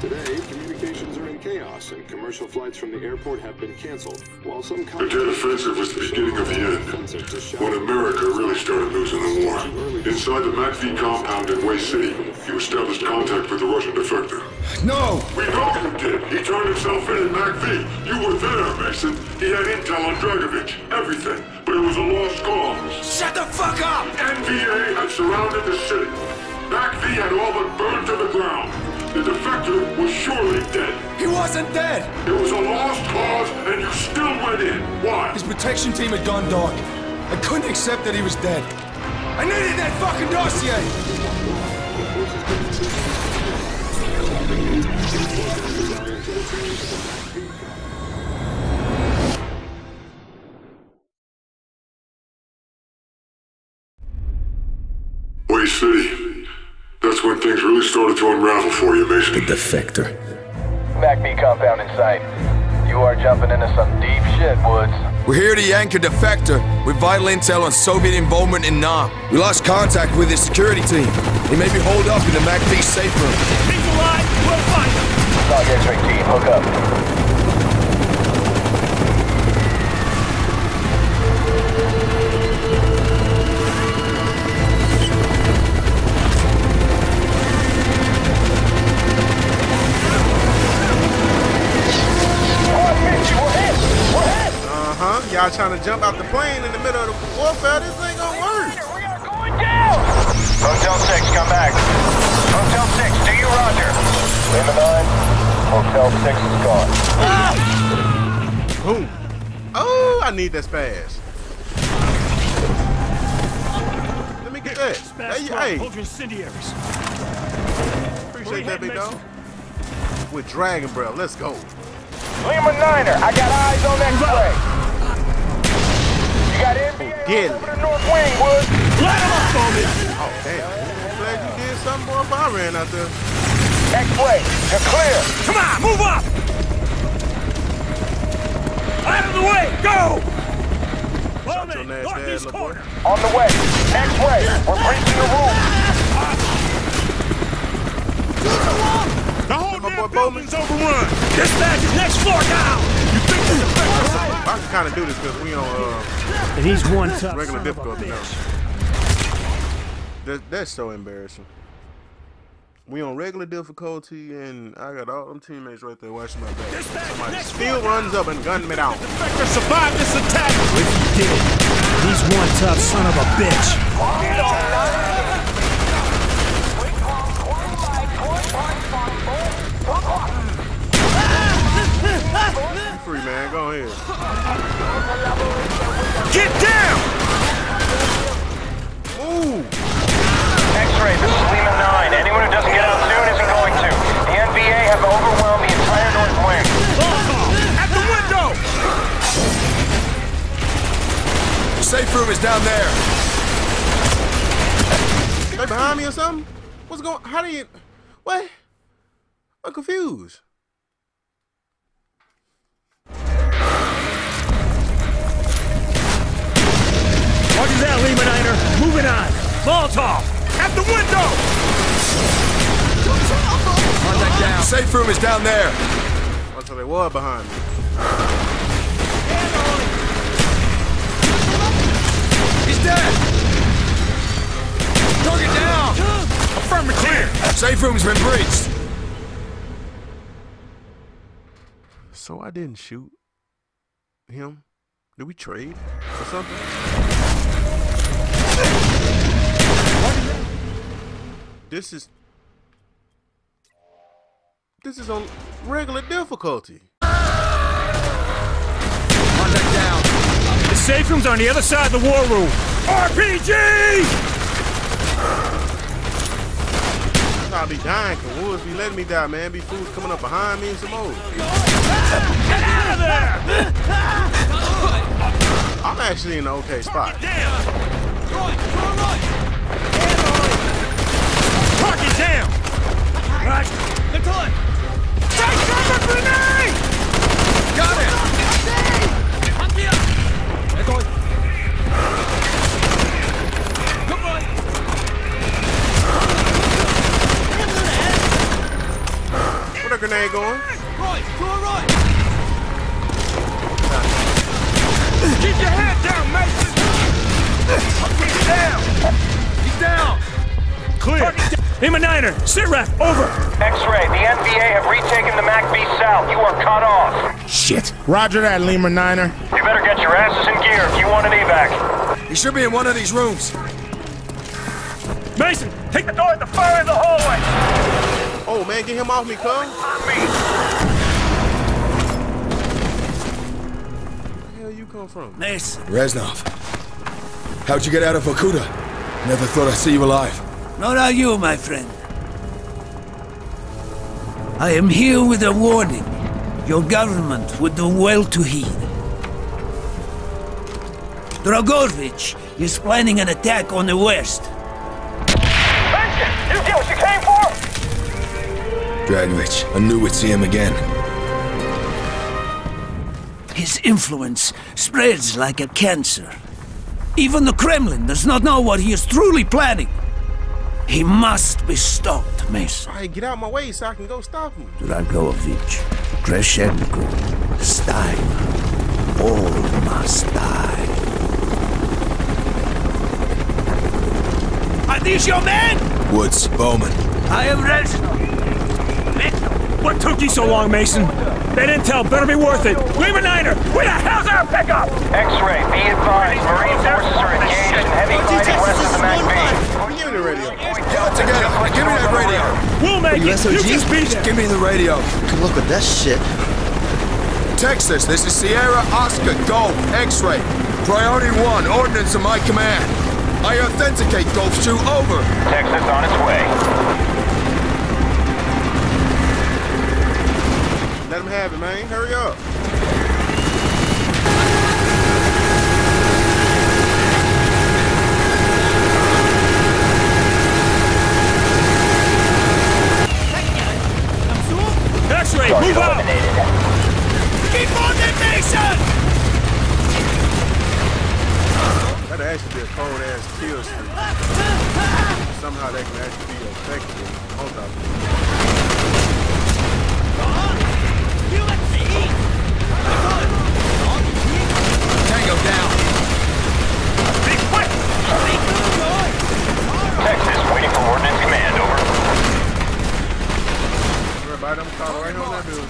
Today, communications are in chaos, and commercial flights from the airport have been canceled. While some The Tet offensive was the beginning of the end, when America really started losing the war. Inside the MACV compound in Hue City, you established contact with the Russian defector. No! We know you did. He turned himself in at MACV. You were there, Mason. He had intel on Dragovich. Everything. But it was a lost cause. Shut the fuck up! NVA had surrounded the city. MACV had all but burned to wasn't dead! It was a lost cause, and you still went in. Why? His protection team had gone dark. I couldn't accept that he was dead. I needed that fucking dossier! Hue City. That's when things really started to unravel for you, Mason. The defector. MACV compound in sight. You are jumping into some deep shit, Woods. We're here to yank a defector with vital intel on Soviet involvement in Nam. We lost contact with his security team. He may be holed up in the MACV safe room. He's alive. We'll find him. Dog X-ray team, hook up. Uh-huh. Trying to jump out the plane in the middle of the warfare? This ain't gonna work. We are going down! Hotel 6, come back. Hotel 6, do you roger? Lima 9, Hotel 6 is gone. Boom. Oh, I need that SPAS. Let me get that. SPAS Hey, hey, hold your incendiaries. appreciate that, big ahead, dog. With Dragon Breath, let's go. Lima 9er, I got eyes on X-ray. You got NVA Get all it. over the north wing, Woods. Light him up for me. Oh, damn. I'm glad you did something, boy, if I ran out there. X-ray, you're clear. Come on, move up. Out of the way. Go. Shut Bowman, your northeast corner. On the way. X-ray, we're breaching the roof. The whole damn building's overrun. Dispatch, next floor down. I can kind of do this because we on uh, And he's one tough regular son of a difficulty now. That, that's so embarrassing. We on regular difficulty, and I got all them teammates right there watching my back. Dispatch, Somebody next still runs up and guns me down. Defector survived this attack. If he did, he's one tough son of a bitch. They behind me or something? What's going? How do you? What? I'm confused. Roger that, Lima Niner. Moving on. Molotov. At the window. Contact down. The safe room is down there. Oh, so they were behind me. He's dead. Safe room's been breached. So I didn't shoot him. Did we trade or something? This is this is on regular difficulty. Contact down. The safe room's on the other side of the war room. RPG! I'll be dying cause Woods be letting me die, man. Be fools coming up behind me and some more. Get out of there! I'm actually in an okay spot. Down! Target down! Right. Take cover grenade! Got it. Where they a grenade going. Right, to our right. Keep your head down, Mason. He's down. He's down. Clear. Lima Niner, sit rep, over. X-ray, the NVA have retaken the MACV South. You are cut off. Shit. Roger that, Lima Niner. You better get your asses in gear if you want an evac. He should be in one of these rooms. Mason, take the Door at the far end of the hallway. Oh man, get him off me, cuz. Where the hell you come from? Mason. Reznov. How'd you get out of Vorkuta? Never thought I'd see you alive. Not are you, my friend. I am here with a warning. Your government would do well to heed. Dragovich is planning an attack on the west. Benson, you get what you came for? Dragovich, I knew we'd see him again. His influence spreads like a cancer. Even the Kremlin does not know what he is truly planning. He must be stopped, Mason. Alright, get out of my way so I can go stop him. Dragovich, Kravchenko, Stein, all must die. Are these your men? Woods, Bowman. I am Reznov. What took you so long, Mason? That intel better be worth it. Lima Niner, where the hell's our pickup? X-ray, be advised. Marine forces are engaged in heavy fighting west of the MACV. Give me the radio. Get it together. Give me that radio. We'll make You it. You SOG? just be there. Give me the radio. Good luck with that shit. Texas, this is Sierra Oscar Golf X-ray. Priority one, ordnance in my command. I authenticate Golf 2, over. Texas on its way. Let him have it, man. Hurry up. X-ray, move out. Keep on the Mason! That'd actually be a cold ass kill streak. Somehow that can actually be effective. Hold up.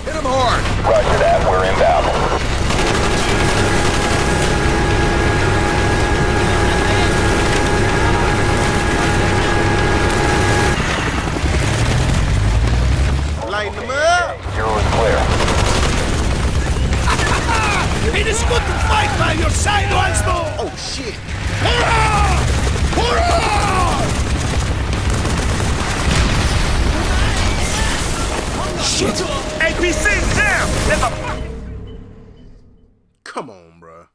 Hit him hard. Roger that, we're inbound. Come on, bruh.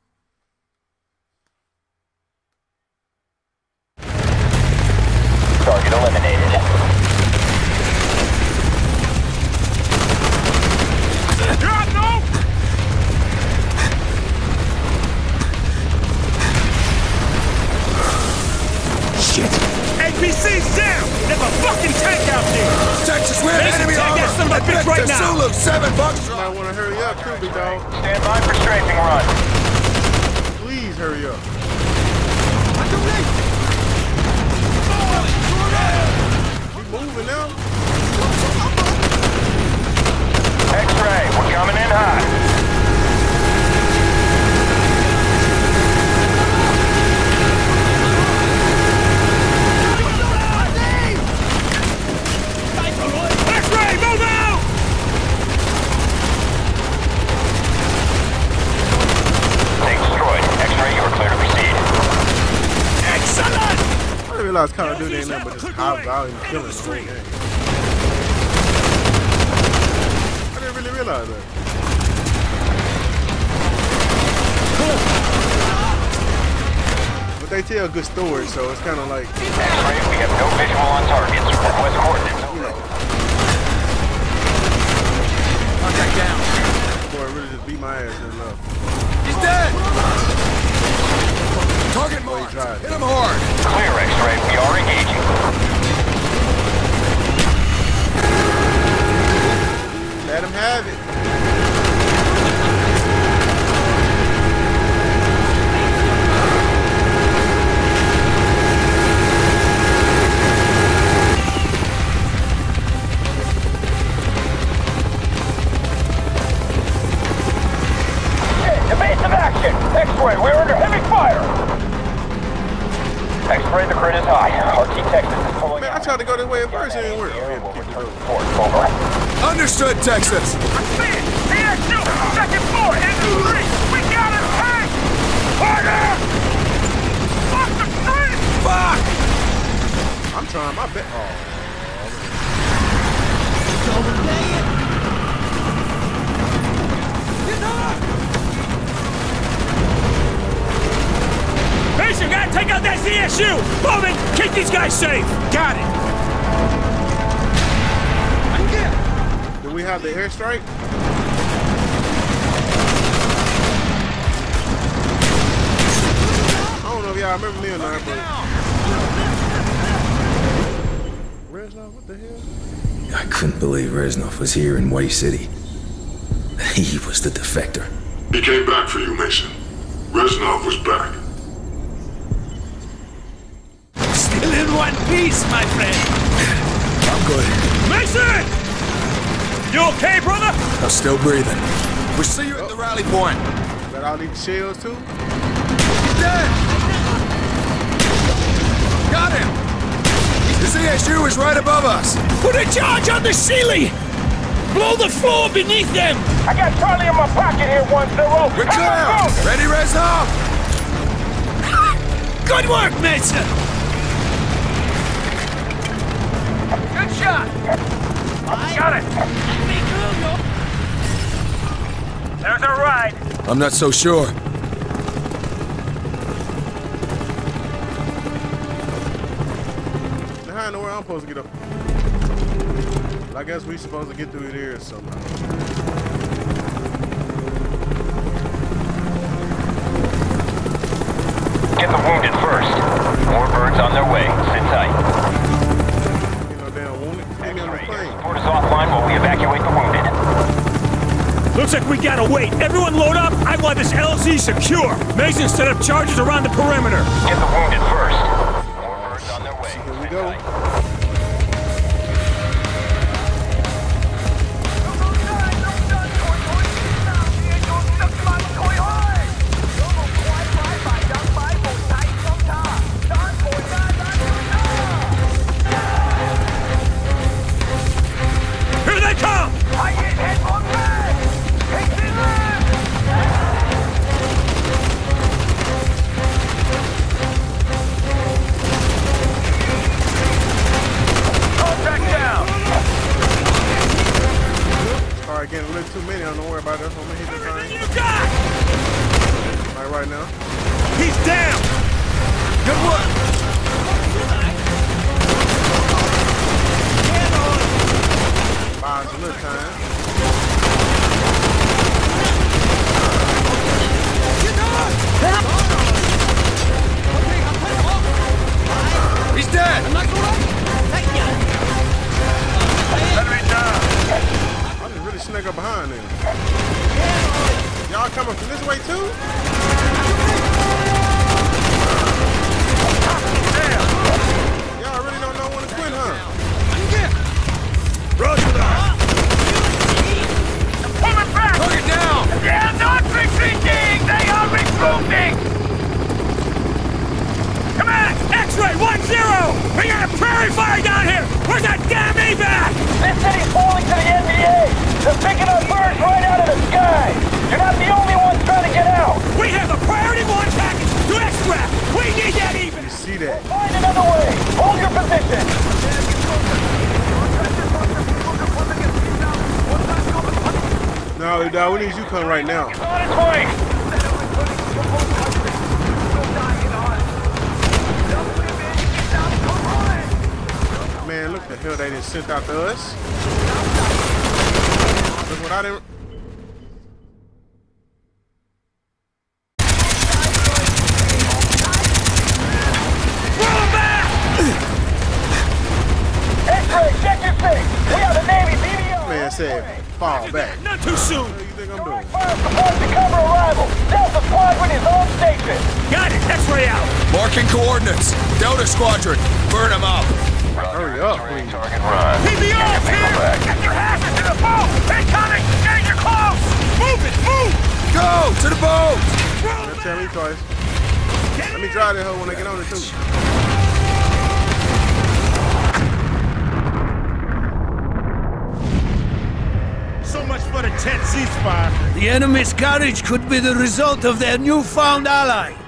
Target eliminated. God, no! Shit. APC's down. There's fucking tank out there. Texas, we have enemy take armor. that son of a bitch right now. Zulu, seven bucks. Might want to hurry up too, big dog. Stand by for strafing run. Please hurry up. We moving now. X-ray, we're coming in hot. X-ray, move out! Tank destroyed. X-ray, you are clear to proceed. Excellent! I didn't realize Call of Duty ain't nothing but just high volume killing the whole game. I didn't really realize that. But they tell good stories, so it's kind of like, X-ray, we have no visual on targets. Request coordinates. you know, Contact down. boy, really just beat my ass and love. He's dead. Target marked. Hit him hard. Clear, X-Ray. We are engaging. Let him have it. X-ray, we're under heavy fire! afraid the grid is high. RT Texas is pulling Man, out. I tried to go this way at first, it didn't work. Understood, Texas! Understand! ASU! Second floor, engine three! We got attacked! Order! Fuck the street! Fuck! I'm trying my best. Oh. Out that ZSU! Bowman, keep these guys safe! Got it! do we have the airstrike? I don't know if y'all remember me or not, but. Reznov, what the hell? I couldn't believe Reznov was here in Hue City. He was the defector. He came back for you, Mason. Reznov was back. Still in one piece, my friend. I'm good. Mason! You okay, brother? I'm still breathing. We'll see you at the rally point. Got all these shells too? He's dead! Got him! The ZSU is right above us. Put a charge on the ceiling! Blow the floor beneath them! I got Charlie in my pocket here, one zero. We're clear! Ready, Reznov? Good work, Mason! Good shot! Got it! There's a ride. I'm not so sure. Now, how in the world I'm supposed to get up? I guess we supposed to get through here somehow. Get the wounded first. More birds on their way. Sit tight. Is offline while we evacuate the wounded. Looks like we gotta wait. Everyone load up. I want this LZ secure. Mason set up charges around the perimeter. Get the wounded first. Too many. I don't worry about that. I'm gonna hit this You thing. got! Like right now. He's down! Good work. Just really up behind them. Y'all coming from this way too? Y'all really don't know when to quit, huh? Roger that! Pull it back! Bring it down. They are not retreating! They are regrouping! Command! X-ray 1-0! We got a prairie fire down here! Where's that damn evac? This city's falling to the NVA. They're picking up birds right out of the sky. You're not the only one trying to get out. We have a priority one package to extract! We need that even! You see that? Find another way. Hold your position. No, dog, we need you come right now. Man, look the hell they just sent out to us. Look what I didn't. Fall back. Not too soon! What do you think I'm doing? Fire support to cover arrival. Delta Squadron is on station. Got it! X-ray out! Marking coordinates. Delta Squadron. Burn them up. Hurry up, please. Target run. PBR's here! Get your asses to the boat! Incoming! Danger close! Move it! Move! Go to the boat. Don't tell me twice. Let me drive that hoe when I get on it too. For the 10th ceasefire. The enemy's courage could be the result of their newfound ally.